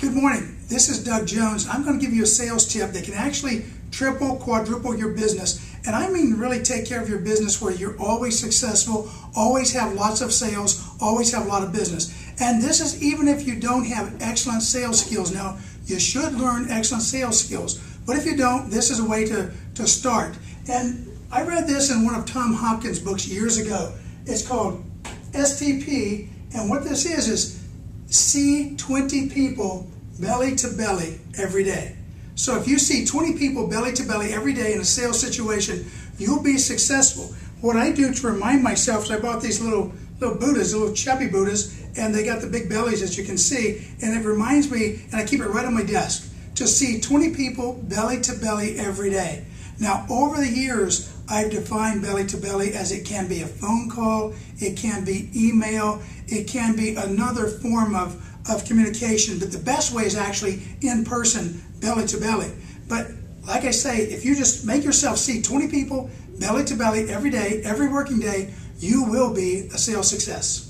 Good morning. This is Doug Jones. I'm going to give you a sales tip that can actually triple, quadruple your business. And I mean really take care of your business where you're always successful, always have lots of sales, always have a lot of business. And this is even if you don't have excellent sales skills. Now, you should learn excellent sales skills. But if you don't, this is a way to, to start. And I read this in one of Tom Hopkins' books years ago. It's called STP. And what this is, is see 20 people belly to belly every day. So if you see 20 people belly to belly every day in a sales situation, you'll be successful. What I do to remind myself is I bought these little little Buddhas, little chubby Buddhas, and they got the big bellies as you can see, and it reminds me, and I keep it right on my desk, to see 20 people belly to belly every day. Now, over the years, I've defined belly to belly as it can be a phone call, it can be email, it can be another form of, of communication, but the best way is actually in person, belly to belly. But like I say, if you just make yourself see 20 people belly to belly every day, every working day, you will be a sales success.